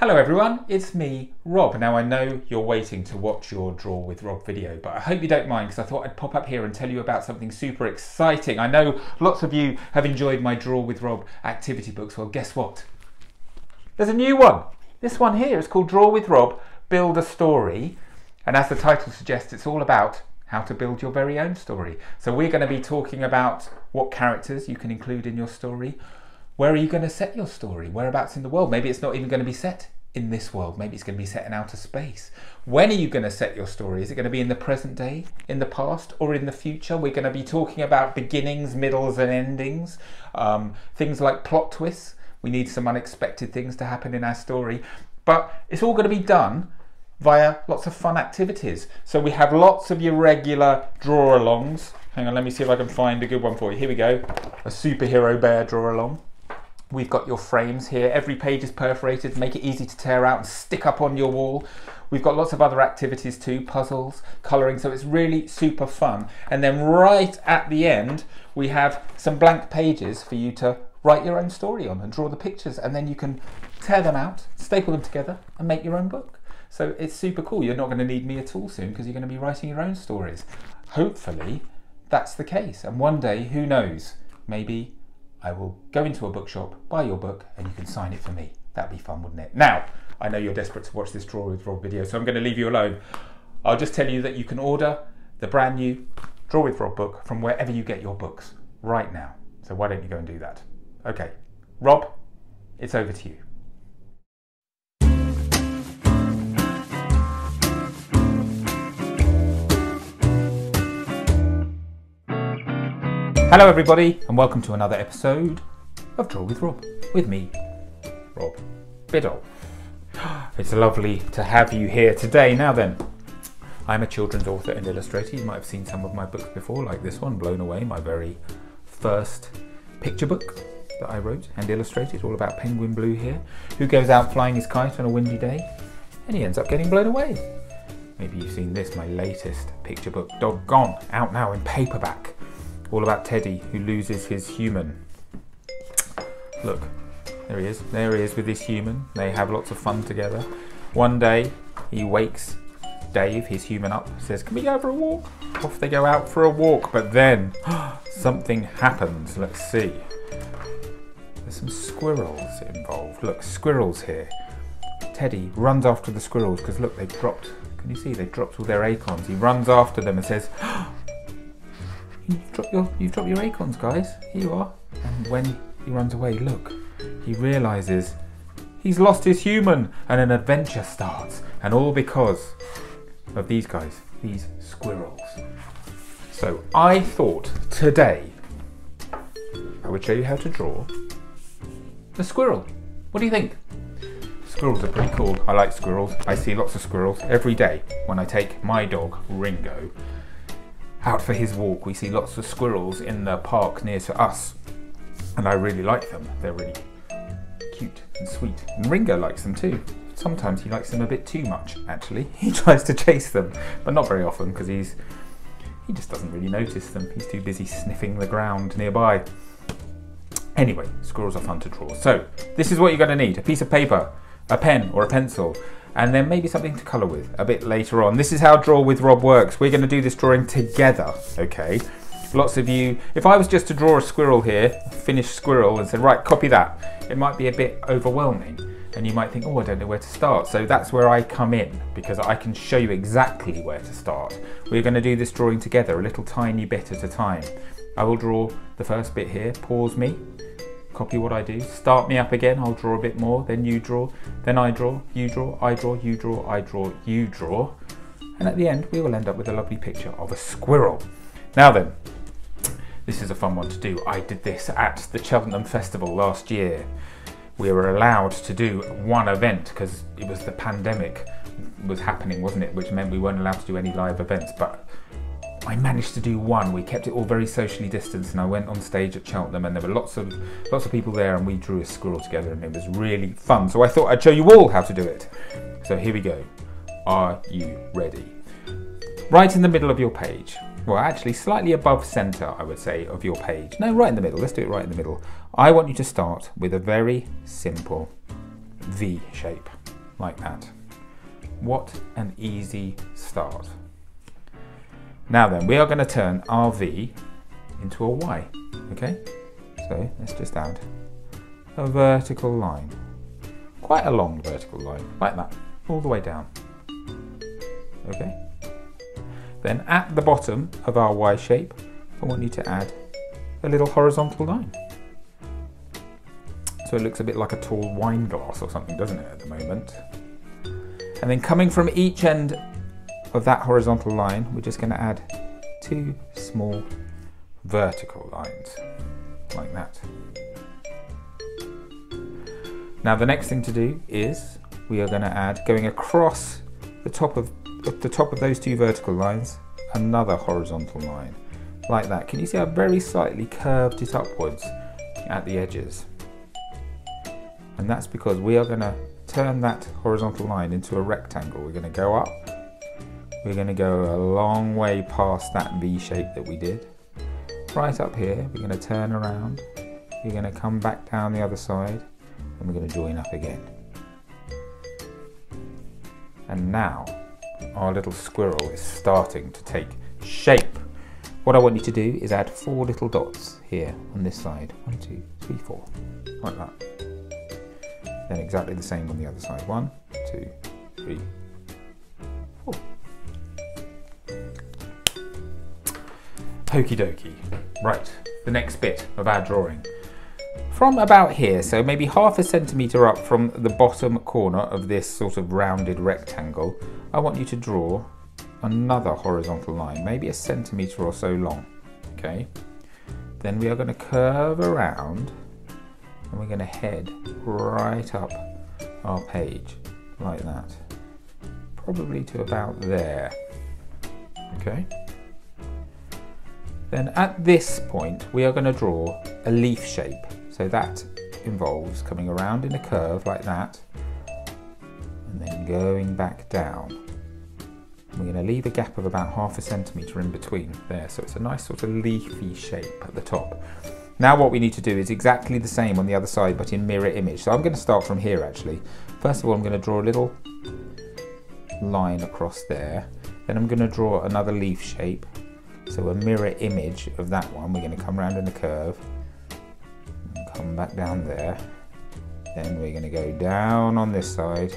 Hello everyone, it's me, Rob. Now I know you're waiting to watch your Draw with Rob video, but I hope you don't mind because I thought I'd pop up here and tell you about something super exciting. I know lots of you have enjoyed my Draw with Rob activity books. Well, guess what? There's a new one. This one here is called Draw with Rob, Build a Story. And as the title suggests, it's all about how to build your very own story. So we're going to be talking about what characters you can include in your story, where are you going to set your story? Whereabouts in the world? Maybe it's not even going to be set in this world. Maybe it's going to be set in outer space. When are you going to set your story? Is it going to be in the present day, in the past, or in the future? We're going to be talking about beginnings, middles, and endings. Um, things like plot twists. We need some unexpected things to happen in our story. But it's all going to be done via lots of fun activities. So we have lots of your regular draw alongs. Hang on, let me see if I can find a good one for you. Here we go. A superhero bear draw along. We've got your frames here. Every page is perforated, make it easy to tear out and stick up on your wall. We've got lots of other activities too, puzzles, colouring, so it's really super fun. And then right at the end, we have some blank pages for you to write your own story on and draw the pictures, and then you can tear them out, staple them together, and make your own book. So it's super cool. You're not going to need me at all soon because you're going to be writing your own stories. Hopefully, that's the case. And one day, who knows, maybe I will go into a bookshop, buy your book, and you can sign it for me. That'd be fun, wouldn't it? Now, I know you're desperate to watch this Draw with Rob video, so I'm going to leave you alone. I'll just tell you that you can order the brand new Draw with Rob book from wherever you get your books right now. So why don't you go and do that? Okay, Rob, it's over to you. Hello, everybody, and welcome to another episode of Draw with Rob, with me, Rob Biddulph. It's lovely to have you here today. Now, then, I'm a children's author and illustrator. You might have seen some of my books before, like this one, Blown Away, my very first picture book that I wrote and illustrated. It's all about Penguin Blue here, who goes out flying his kite on a windy day and he ends up getting blown away. Maybe you've seen this, my latest picture book, Doggone, out now in paperback all about Teddy who loses his human. Look, there he is. There he is with his human. They have lots of fun together. One day he wakes Dave, his human, up, says, Can we go for a walk? Off they go out for a walk, but then something happens. Let's see. There's some squirrels involved. Look, squirrels here. Teddy runs after the squirrels because look, they've dropped. Can you see? They've dropped all their acorns. He runs after them and says, You've dropped your, you've dropped your acorns, guys. Here you are. And when he runs away, look, he realizes he's lost his human, and an adventure starts. And all because of these guys, these squirrels. So I thought today I would show you how to draw a squirrel. What do you think? Squirrels are pretty cool. I like squirrels. I see lots of squirrels every day when I take my dog Ringo out for his walk, we see lots of squirrels in the park near to us, and I really like them. They're really cute and sweet. And Ringo likes them too. Sometimes he likes them a bit too much, actually. He tries to chase them, but not very often because he's he just doesn't really notice them. He's too busy sniffing the ground nearby. Anyway, squirrels are fun to draw. So, this is what you're going to need. A piece of paper, a pen or a pencil, and then maybe something to colour with a bit later on. This is how Draw with Rob works. We're going to do this drawing together, okay? Lots of you, if I was just to draw a squirrel here, finished squirrel, and said, right, copy that, it might be a bit overwhelming. And you might think, oh, I don't know where to start. So that's where I come in, because I can show you exactly where to start. We're going to do this drawing together, a little tiny bit at a time. I will draw the first bit here, pause me, copy what I do, start me up again, I'll draw a bit more, then you draw, then I draw, you draw, I draw, you draw, I draw, you draw. And at the end, we will end up with a lovely picture of a squirrel. Now then, this is a fun one to do. I did this at the Cheltenham Festival last year. We were allowed to do one event because it was the pandemic was happening, wasn't it? Which meant we weren't allowed to do any live events. But I managed to do one. We kept it all very socially distanced, and I went on stage at Cheltenham, and there were lots of lots of people there, and we drew a squirrel together, and it was really fun. So I thought I'd show you all how to do it. So here we go. Are you ready? Right in the middle of your page. Well, actually, slightly above centre, I would say, of your page. No, right in the middle. Let's do it right in the middle. I want you to start with a very simple V shape. like that. What an easy start. Now then, we are going to turn our V into a Y, okay? So let's just add a vertical line. Quite a long vertical line, like that, all the way down. Okay? Then at the bottom of our Y shape, I want you to add a little horizontal line. So it looks a bit like a tall wine glass or something, doesn't it, at the moment? And then coming from each end of that horizontal line, we're just going to add two small vertical lines, like that. Now the next thing to do is we are going to add, going across the top of the top of those two vertical lines, another horizontal line, like that. Can you see I've very slightly curved it upwards at the edges? And that's because we are going to turn that horizontal line into a rectangle. We're going to go up, we're going to go a long way past that V shape that we did. Right up here, we're going to turn around, we're going to come back down the other side, and we're going to join up again. And now, our little squirrel is starting to take shape. What I want you to do is add four little dots here on this side. One, two, three, four, like that. Then exactly the same on the other side. One, two, three, Hokey dokey. Right, the next bit of our drawing. From about here, so maybe half a centimetre up from the bottom corner of this sort of rounded rectangle, I want you to draw another horizontal line, maybe a centimetre or so long, okay? Then we are going to curve around and we're going to head right up our page like that probably to about there okay then at this point we are going to draw a leaf shape so that involves coming around in a curve like that and then going back down we're going to leave a gap of about half a centimetre in between there so it's a nice sort of leafy shape at the top now what we need to do is exactly the same on the other side, but in mirror image. So I'm going to start from here actually. First of all, I'm going to draw a little line across there. Then I'm going to draw another leaf shape. So a mirror image of that one. We're going to come around in a curve. Come back down there. Then we're going to go down on this side,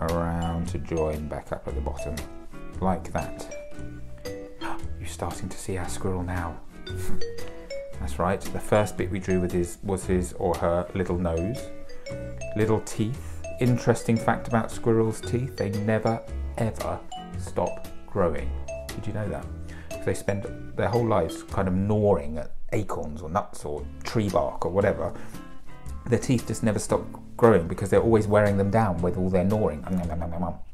around to join back up at the bottom, like that. You're starting to see our squirrel now. That's right, the first bit we drew with his was his or her little nose, little teeth. Interesting fact about squirrels' teeth, they never ever stop growing. Did you know that? They spend their whole lives kind of gnawing at acorns or nuts or tree bark or whatever. Their teeth just never stop growing because they're always wearing them down with all their gnawing.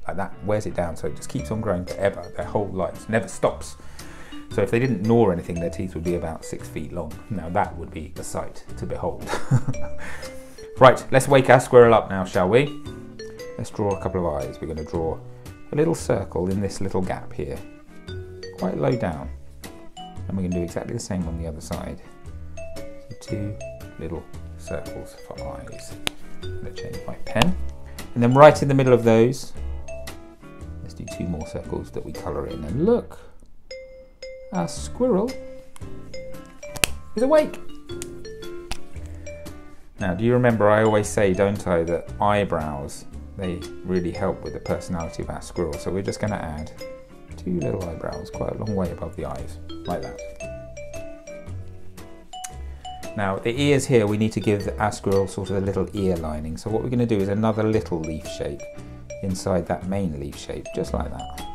Like that, wears it down, so it just keeps on growing forever, their whole lives, never stops. So if they didn't gnaw anything, their teeth would be about six feet long. Now that would be a sight to behold. right, let's wake our squirrel up now, shall we? Let's draw a couple of eyes. We're going to draw a little circle in this little gap here, quite low down. And we're going to do exactly the same on the other side. So two little circles for eyes. I'm going to change my pen. And then right in the middle of those, let's do two more circles that we colour in. And look, our squirrel is awake. Now, do you remember I always say, don't I, that eyebrows, they really help with the personality of our squirrel. So we're just going to add two little eyebrows quite a long way above the eyes, like that. Now, the ears here, we need to give our squirrel sort of a little ear lining. So what we're going to do is another little leaf shape inside that main leaf shape, just like that.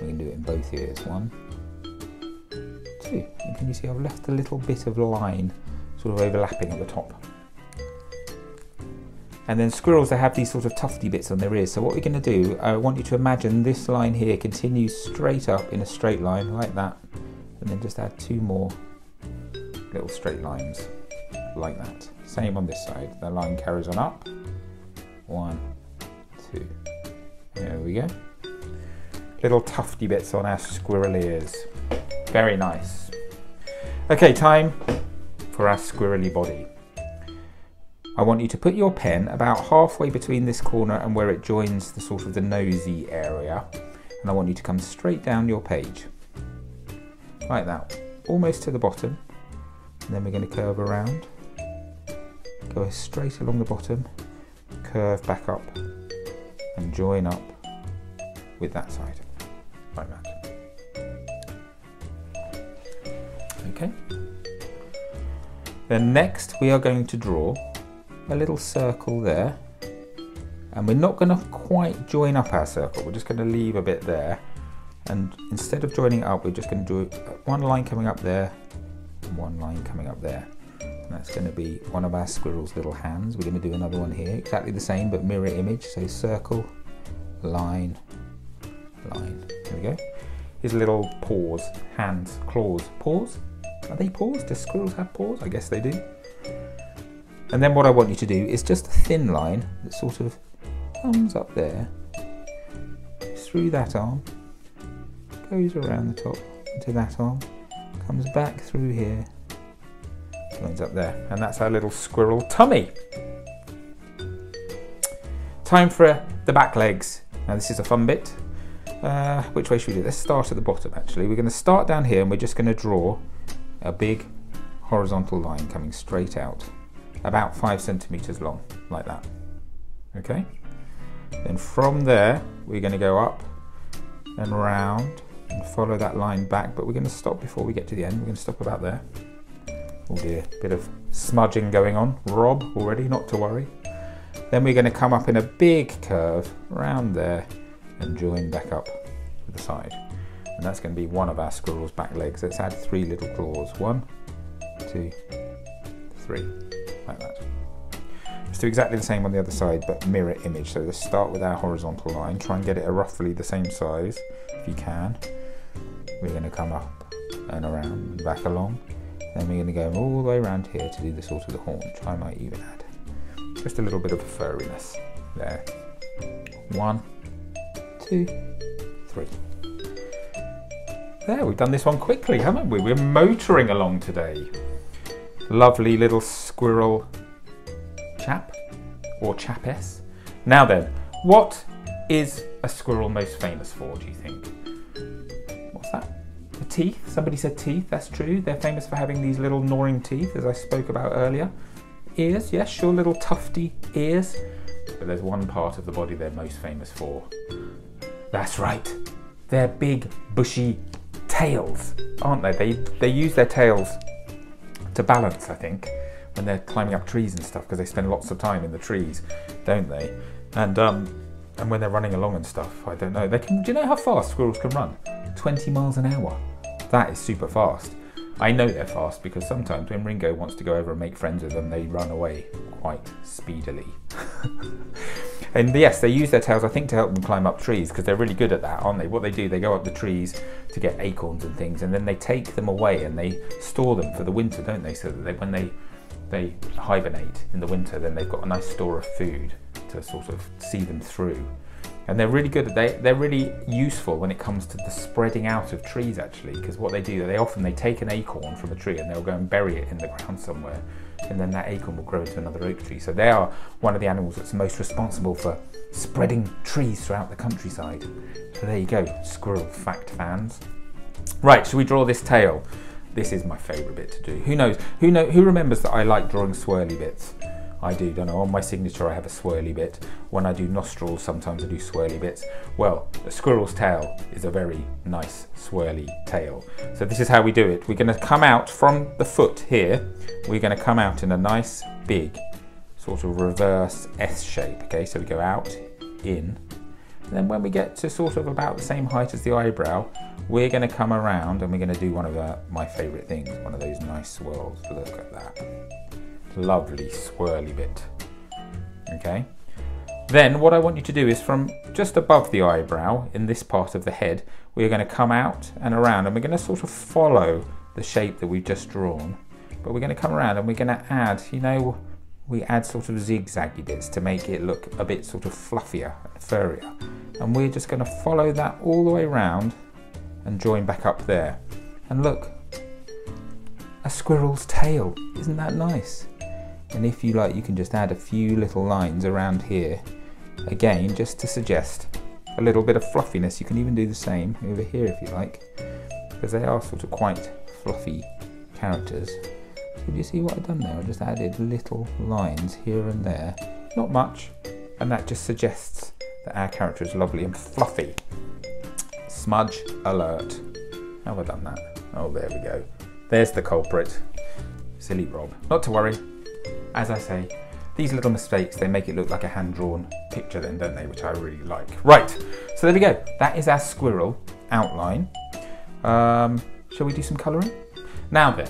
We can do it in both ears. One, two. And can you see I've left a little bit of line sort of overlapping at the top. And then squirrels, they have these sort of tufty bits on their ears. So what we're going to do, I want you to imagine this line here continues straight up in a straight line like that. And then just add two more little straight lines like that. Same on this side. The line carries on up. One, two. There we go. Little tufty bits on our squirrel ears. Very nice. Okay, time for our squirrely body. I want you to put your pen about halfway between this corner and where it joins the sort of the nosy area. And I want you to come straight down your page. Like that, almost to the bottom. And then we're going to curve around. Go straight along the bottom, curve back up and join up with that side, like that. Okay. Then next we are going to draw a little circle there and we're not going to quite join up our circle, we're just going to leave a bit there and instead of joining up we're just going to do one line coming up there one line coming up there. And that's going to be one of our squirrel's little hands. We're going to do another one here, exactly the same but mirror image, so circle, line, line. There we go. His little paws, hands, claws, paws? Are they paws? Do squirrels have paws? I guess they do. And then what I want you to do is just a thin line that sort of comes up there, through that arm, goes around the top into that arm, comes back through here, joins up there. And that's our little squirrel tummy. Time for the back legs. Now this is a fun bit. Uh, which way should we do? Let's start at the bottom actually. We're going to start down here and we're just going to draw a big horizontal line coming straight out, about five centimeters long, like that. Okay? Then from there, we're going to go up and round and follow that line back, but we're going to stop before we get to the end. We're to stop about there. Oh dear, a bit of smudging going on. Rob already, not to worry. Then we're going to come up in a big curve around there and join back up to the side. And that's going to be one of our squirrel's back legs. Let's add three little claws. One, two, three, like that. Let's do exactly the same on the other side, but mirror image. So let's start with our horizontal line. Try and get it roughly the same size, if you can. We're going to come up and around and back along. Then we're going to go all the way around here to do the sort of the haunch. I might even add just a little bit of a furriness there. One, two, three. There, we've done this one quickly, haven't we? We're motoring along today. Lovely little squirrel chap or chapess. Now then, what is a squirrel most famous for, do you think? What's that? The teeth? Somebody said teeth, that's true. They're famous for having these little gnawing teeth, as I spoke about earlier. Ears, yes, sure, little tufty ears. But there's one part of the body they're most famous for. That's right. They're big, bushy tails, aren't they? They, they use their tails to balance, I think, when they're climbing up trees and stuff, because they spend lots of time in the trees, don't they? And um, and when they're running along and stuff, I don't know. They can. Do you know how fast squirrels can run? 20 miles an hour. That is super fast. I know they're fast because sometimes when Ringo wants to go over and make friends with them, they run away quite speedily. and yes, they use their tails, I think, to help them climb up trees because they're really good at that, aren't they? What they do, they go up the trees to get acorns and things, and then they take them away and they store them for the winter, don't they? So that they, when they they hibernate in the winter, then they've got a nice store of food to sort of see them through and they're really good at they they're really useful when it comes to the spreading out of trees actually because what they do they often they take an acorn from a tree and they'll go and bury it in the ground somewhere and then that acorn will grow into another oak tree. So they are one of the animals that's most responsible for spreading trees throughout the countryside. So there you go squirrel fact fans. Right should we draw this tail this is my favorite bit to do. Who knows? Who know who remembers that i like drawing swirly bits I do, don't know. On my signature, I have a swirly bit. When I do nostrils, sometimes I do swirly bits. Well, a squirrel's tail is a very nice swirly tail. So this is how we do it. We're going to come out from the foot here. We're going to come out in a nice big sort of reverse S shape. Okay, so we go out, in. And then when we get to sort of about the same height as the eyebrow, we're going to come around and we're going to do one of our, my favourite things, one of those nice swirls. Look at that lovely swirly bit. Okay. Then what I want you to do is from just above the eyebrow in this part of the head, we're going to come out and around and we're going to sort of follow the shape that we've just drawn. But we're going to come around and we're going to add, you know, we add sort of zigzaggy bits to make it look a bit sort of fluffier and furrier. And we're just going to follow that all the way around and join back up there. And look, a squirrel's tail. Isn't that nice? And if you like, you can just add a few little lines around here. Again, just to suggest a little bit of fluffiness. You can even do the same over here if you like, because they are sort of quite fluffy characters. So do you see what I've done there? I just added little lines here and there. Not much, and that just suggests that our character is lovely and fluffy. Smudge alert. How have I done that? Oh, there we go. There's the culprit. Silly Rob. Not to worry. As I say, these little mistakes, they make it look like a hand-drawn picture then, don't they? Which I really like. Right, so there we go. That is our squirrel outline. Um, shall we do some colouring? Now then,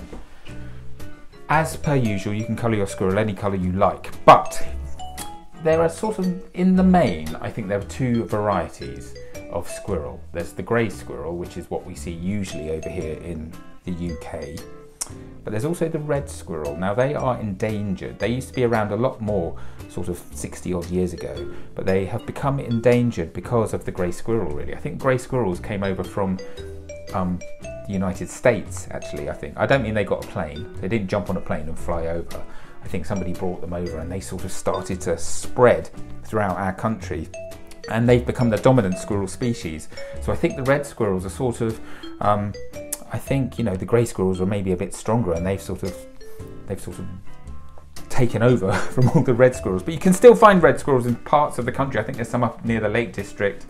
as per usual, you can colour your squirrel any colour you like, but there are sort of, in the main, I think there are two varieties of squirrel. There's the grey squirrel, which is what we see usually over here in the UK, but there's also the red squirrel. Now they are endangered. They used to be around a lot more sort of 60 odd years ago, but they have become endangered because of the grey squirrel really. I think grey squirrels came over from um, the United States actually, I think. I don't mean they got a plane. They didn't jump on a plane and fly over. I think somebody brought them over and they sort of started to spread throughout our country and they've become the dominant squirrel species. So I think the red squirrels are sort of um, I think you know the grey squirrels were maybe a bit stronger, and they've sort of they've sort of taken over from all the red squirrels. But you can still find red squirrels in parts of the country. I think there's some up near the Lake District,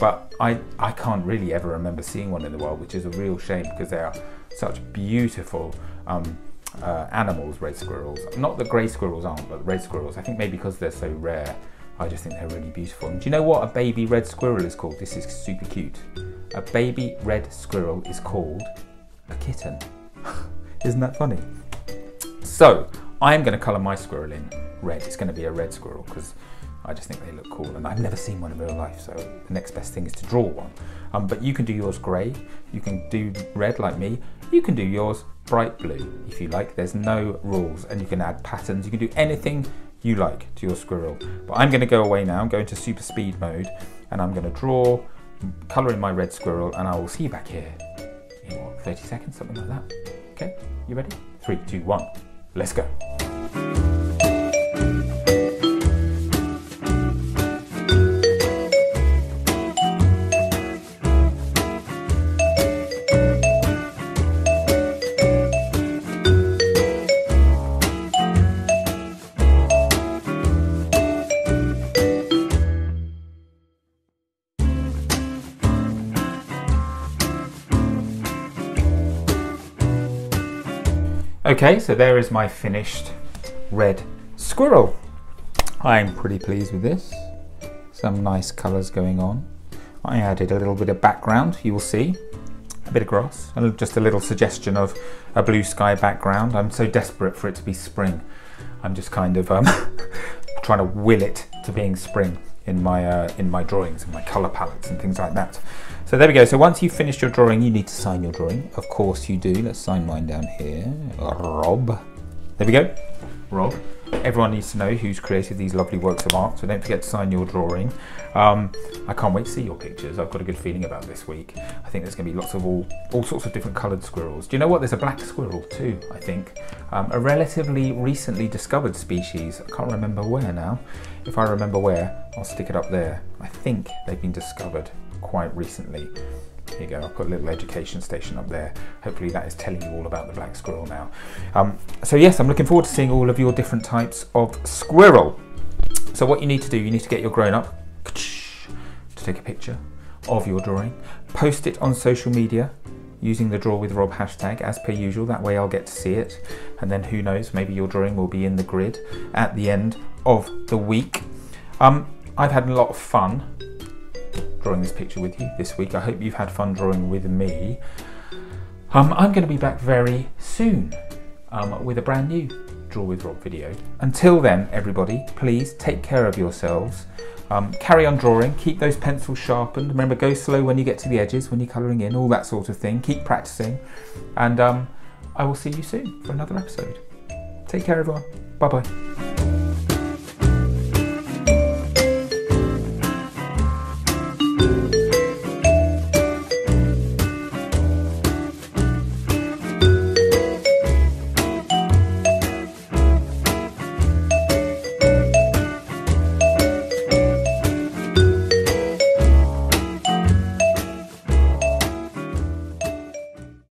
but I I can't really ever remember seeing one in the wild, which is a real shame because they are such beautiful. Um, uh, animals, red squirrels. Not that grey squirrels aren't, but red squirrels. I think maybe because they're so rare, I just think they're really beautiful. And do you know what a baby red squirrel is called? This is super cute. A baby red squirrel is called a kitten. Isn't that funny? So, I am going to colour my squirrel in red. It's going to be a red squirrel because I just think they look cool and I've never seen one in real life so the next best thing is to draw one. Um, but you can do yours grey, you can do red like me, you can do yours bright blue if you like. There's no rules and you can add patterns, you can do anything you like to your squirrel. But I'm going to go away now, I'm going to super speed mode and I'm going to draw colour in my red squirrel and I will see you back here in what, 30 seconds, something like that. Okay, you ready? Three, two, one, let's go. Okay, so there is my finished red squirrel. I'm pretty pleased with this. Some nice colours going on. I added a little bit of background, you will see. A bit of grass, and just a little suggestion of a blue sky background. I'm so desperate for it to be spring. I'm just kind of um, trying to will it to being spring in my uh, in my drawings and my colour palettes and things like that. So there we go. So once you've finished your drawing, you need to sign your drawing. Of course you do. Let's sign mine down here. Rob. There we go. Rob. Everyone needs to know who's created these lovely works of art, so don't forget to sign your drawing. Um, I can't wait to see your pictures. I've got a good feeling about this week. I think there's going to be lots of all, all sorts of different coloured squirrels. Do you know what? There's a black squirrel too, I think. Um, a relatively recently discovered species. I can't remember where now. If I remember where, I'll stick it up there. I think they've been discovered quite recently. Here you go, I'll put a little education station up there. Hopefully that is telling you all about the black squirrel now. Um, so yes, I'm looking forward to seeing all of your different types of squirrel. So what you need to do, you need to get your grown up to take a picture of your drawing, post it on social media using the Draw with Rob hashtag as per usual. That way I'll get to see it. And then who knows, maybe your drawing will be in the grid at the end of the week. Um, I've had a lot of fun drawing this picture with you this week. I hope you've had fun drawing with me. Um, I'm going to be back very soon um, with a brand new Draw with Rob video. Until then, everybody, please take care of yourselves. Um, carry on drawing, keep those pencils sharpened. Remember, go slow when you get to the edges, when you're colouring in, all that sort of thing. Keep practicing. And um, I will see you soon for another episode. Take care, everyone. Bye bye.